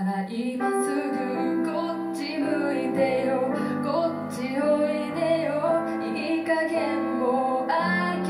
ら今すぐこっち向いてよ。こっちおいでよ。いい加減もあげ